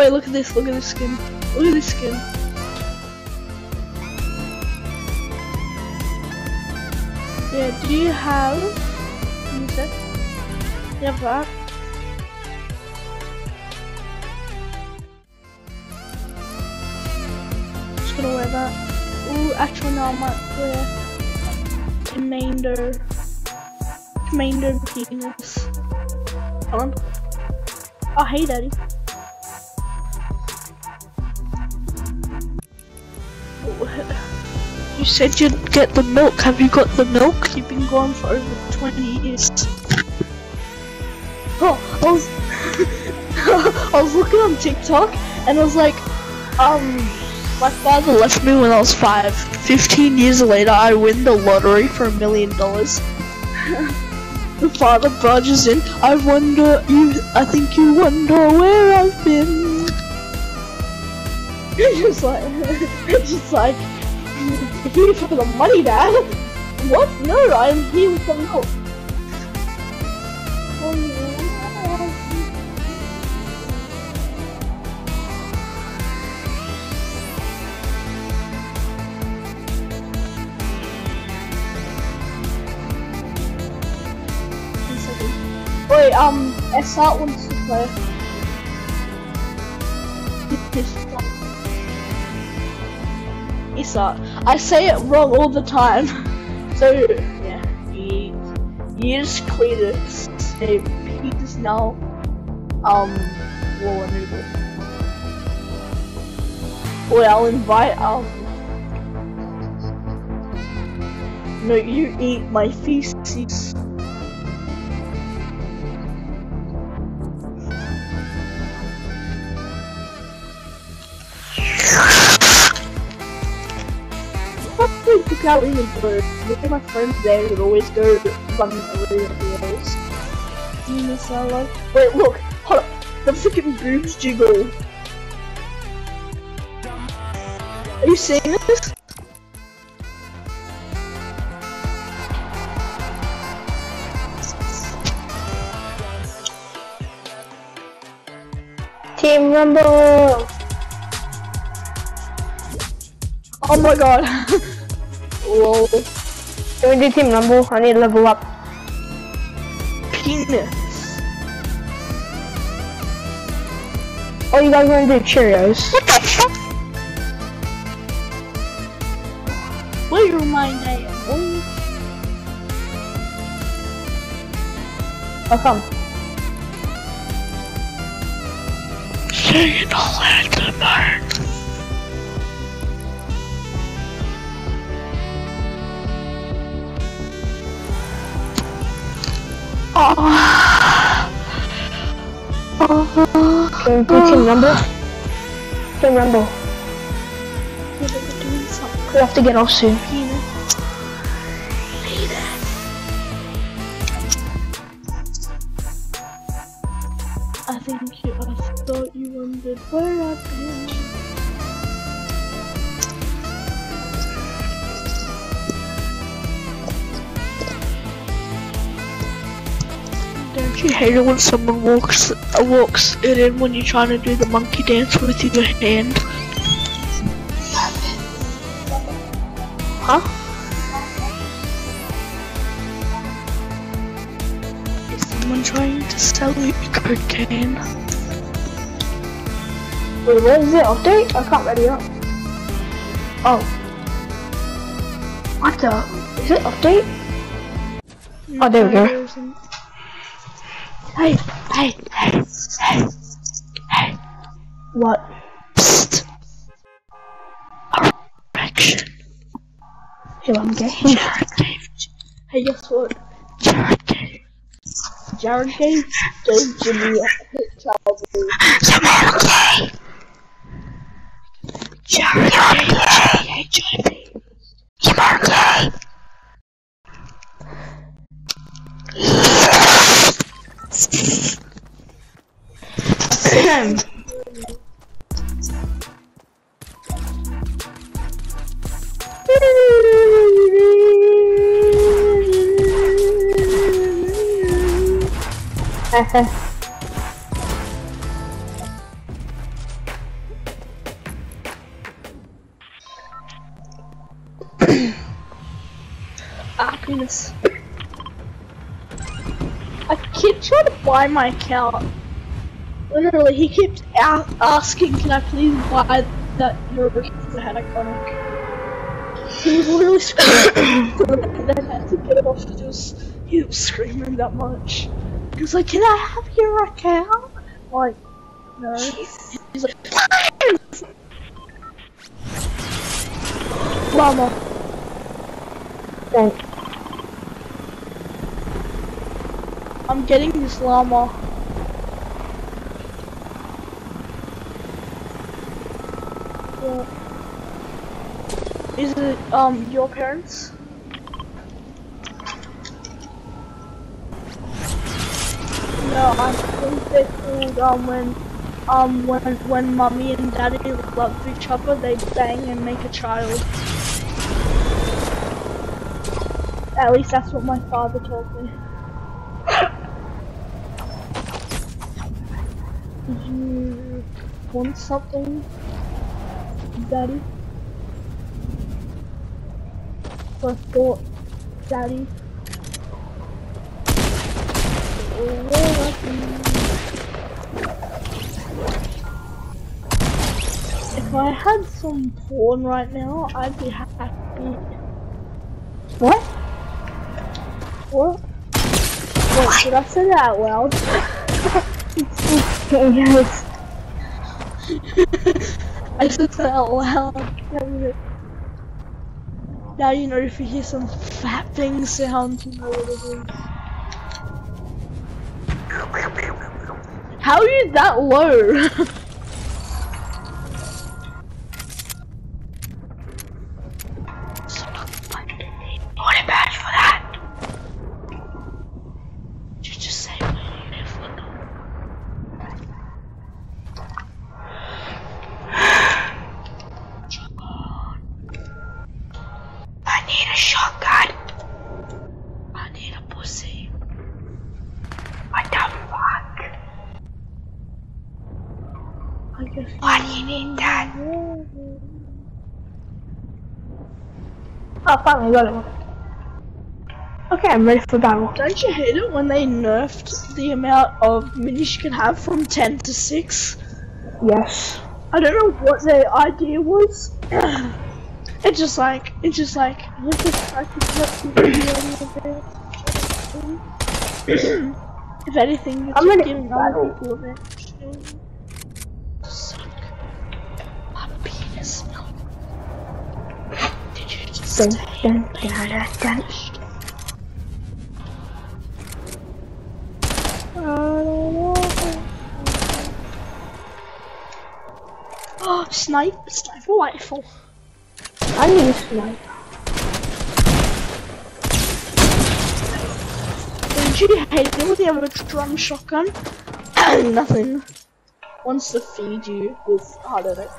Wait, look at this, look at this skin. Look at this skin. Yeah, do you have... Said? You have that? Just gonna wear that. Ooh, actually no, I might wear Commander. Commander penis. Hold on. Oh, hey, daddy. You said you'd get the milk. Have you got the milk? You've been gone for over 20 years. Oh, I was, I was looking on TikTok and I was like, um, my father left me when I was five. 15 years later, I win the lottery for a million dollars. The father barges in. I wonder, you, I think you wonder where I've been. just like, just like, here for the money, Dad. What? No, I'm here with the milk. Wait, um, SR wants to play. Issa. I say it wrong all the time. So, yeah, he use Cletus. So, Peter's now, um, War Noodle. Wait, I'll invite, um, no, you eat my feces. Probably took out in the bird. Look at my friends there would always go running with the others. You miss that life? Wait, look, hold up. The freaking boobs jiggle. Are you seeing this? Team Rumble! Oh my god. Lol. Can we do Team Rumble? I need to level up. Penis. Oh, you guys want to do Cheerios? What the fuck? Wait your mind I am. How oh, come? Say it all at the mark. Oh. Can we Team Rumble? Team Rumble. We have to get off soon. I think you, I thought you wondered where I've you hate it when someone walks walks it in when you're trying to do the monkey dance with your hand? Huh? Is someone trying to sell you cocaine? Wait, where is it? Update? I can't ready up. Oh. What the? Is it update? Oh, there we go. Hey, hey, hey, hey, hey. What? Psst. Correction. Hey, I'm gay. Jared gave. Hey, guess what? Jared gave. Jared gave gave Jimmy a Come on, okay. Jared gave Jimmy HIV. ah, penis. A kid tried to buy my account. Literally, he kept asking, "Can I please buy that Eurovision had iconic?" He was literally screaming. then had to get it off because he was, he was screaming that much. He was like, "Can I have your account?" Like, no. He's like, Llama. Thanks. I'm getting this llama. Yeah. Is it um your parents? No, I think they called um when um when when mommy and daddy love each other they bang and make a child. At least that's what my father told me. You want something, Daddy? Or thought, Daddy? If I had some porn right now, I'd be happy. What? What? Wait, did I say that out loud? yes. I said that out loud. Now you know if you hear some fat thing sound, you know what it is. How are you that low? What a badge for that? Did you just say what you live I need a shotgun. I need a pussy. I don't fuck. I guess Why do you need that? Oh, finally got it. Okay, I'm ready for battle. Don't you hate it when they nerfed the amount of minis you can have from 10 to 6? Yes. I don't know what their idea was. it's just like, it's just like, let's just practice what you do on the If anything, you're I'm just ready giving for other battle. people a advantage. Dun, dun, dun, dun. Oh, snipe, sniper rifle. I need a sniper. Don't you hate when you have a drum shotgun? Nothing. Wants to feed you with heart attack.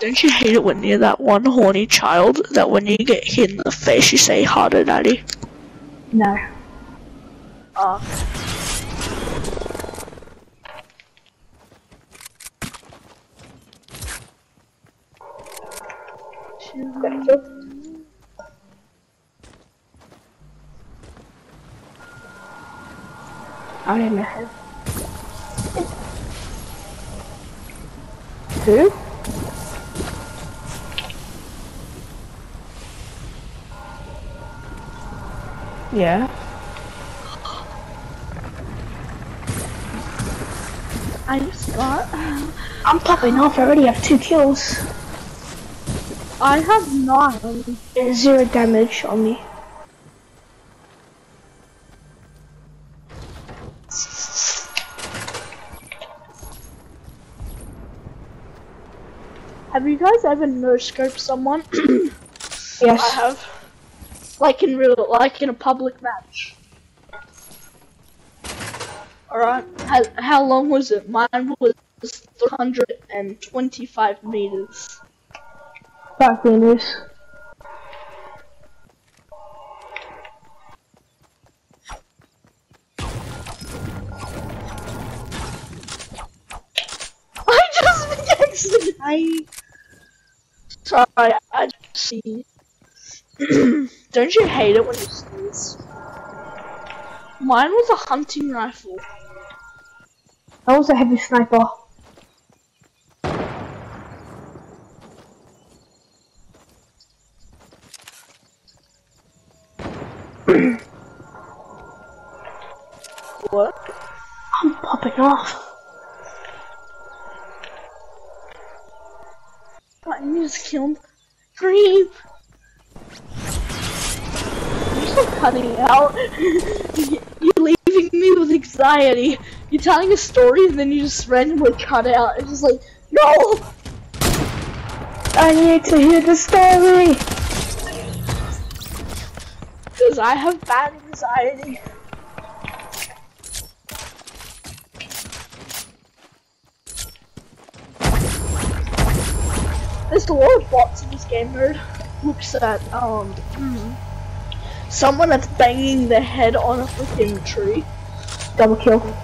Don't you hate it when you're that one horny child that when you get hit in the face you say harder daddy? No. Ah. Thank you. I don't know. Who? Yeah. I just got. I'm popping off. I already have two kills. I have nine. And zero damage on me. Have you guys ever no scoped someone? Yes. I have. Like in real, like in a public match. Alright, how, how long was it? Mine was 325 meters. Five meters. I just fixed I. Sorry, I just see. Don't you hate it when you sneeze? Mine was a hunting rifle. That was a heavy sniper. What? I'm popping off. I just killed Creep. You're still cutting out. You're leaving me with anxiety. You're telling a story and then you just randomly cut out. It's just like, no! I need to hear the story. Because I have bad anxiety. There's a lot of bots in this game mode. Looks at um hmm, someone that's banging their head on a freaking tree. Double kill.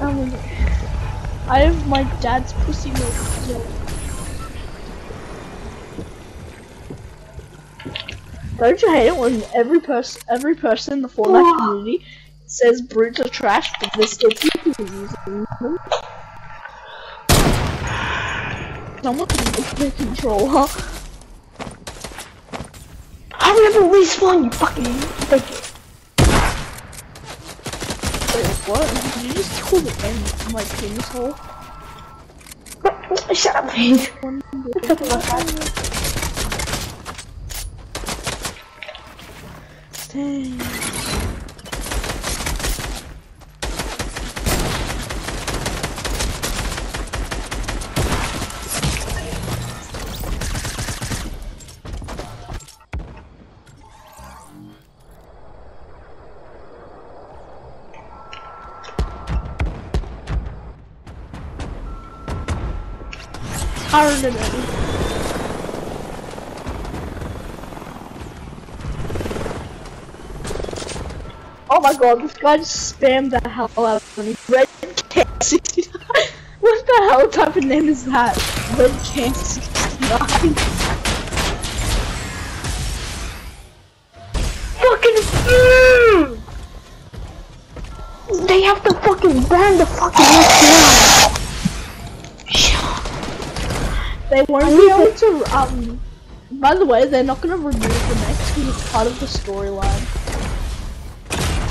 Oh I have my dad's pussy milk. milk. Don't you hate it when every person, every person in the Fortnite community says brutes are trash, but there's still people using them? Someone can their controller. Hurry up and respawn, you fucking thank you. Wait, what? Did you just call the end of my penis hole? Shut up, please. One, talking about that. Dang. Harder than. Oh my god, this guy just spammed the hell out of me. Red Can 69. what the hell type of name is that? Red Can 69. Fucking mm! They have to fucking ban the fucking mechs They won't be able to, um, by the way, they're not gonna remove the mechs because it's part of the storyline.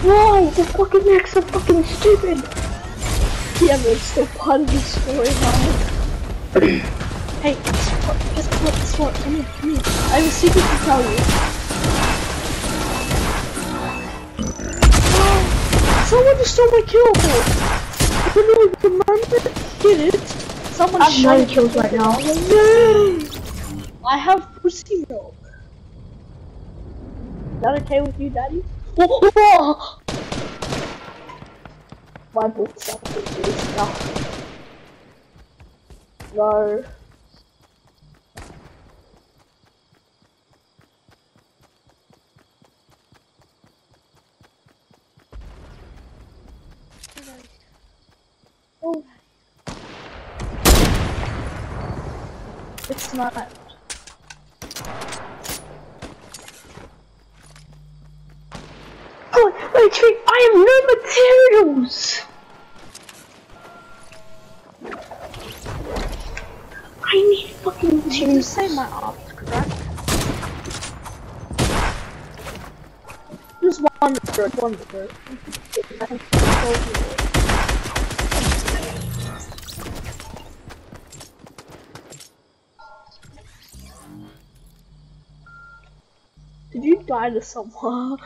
Why? The fucking mechs are fucking stupid. Yeah, but it's still part of the storyline. hey? Guess what? Guess what? Come here, come here. I have a secret to tell you. Someone just stole my kill. I don't know, remember? Get it? Someone I have nine kills right now. I have pussy milk. Is that okay with you, Daddy? My books are pretty stuff. No. Oh. It's not. Oh, wait, wait, I have no materials. I need fucking Did you materials. say my ops, correct? Just one word, one Die to someone? Fuck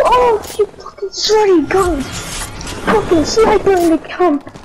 off, you fucking sweaty gun. Fucking sniper in the camp.